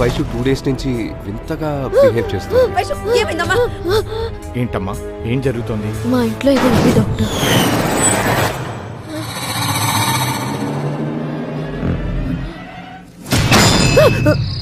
Vaishu two days నుంచి వింతగా behave చేస్తుంది. ఏంటమ్మా? ఏం జరుగుతోంది? మా ఇంట్లో ఇది ఉంది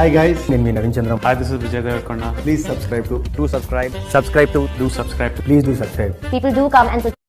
హాయ్ గైస్ నేను మీ Naveen Chandram. Hi this is Vijay Devarakonda please subscribe to do subscribe subscribe to do subscribe to please do subscribe People do come and